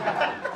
Yeah.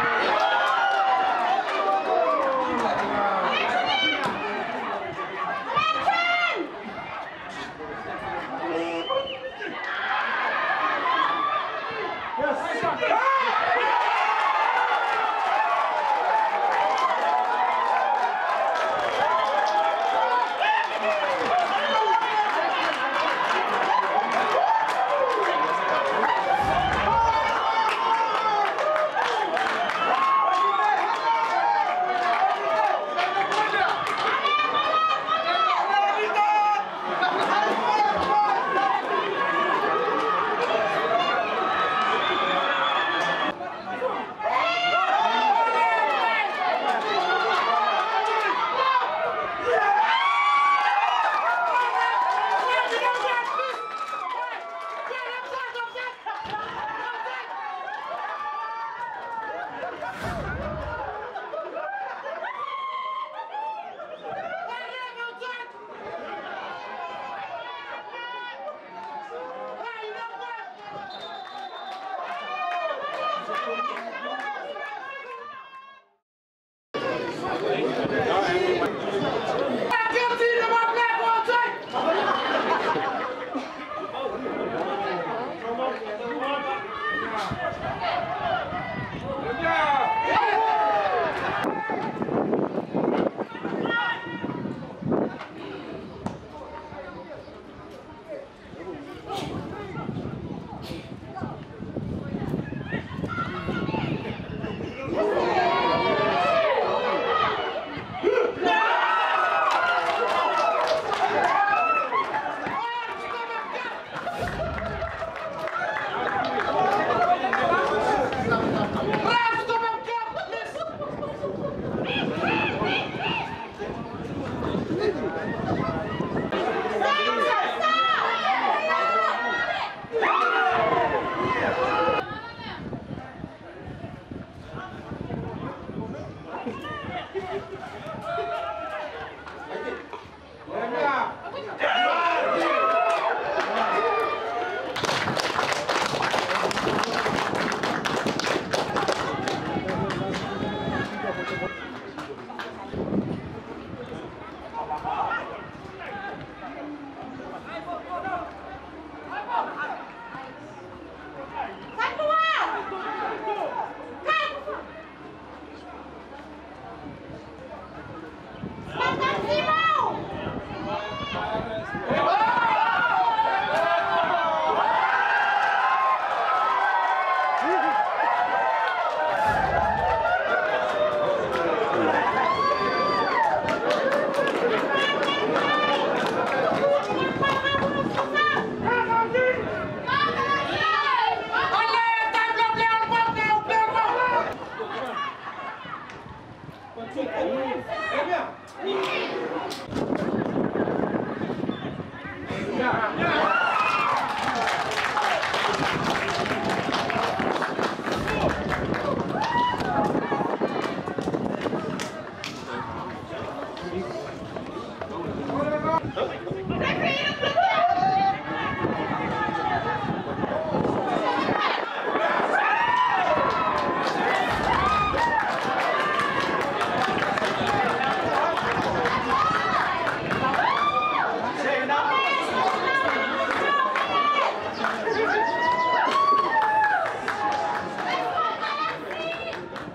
Come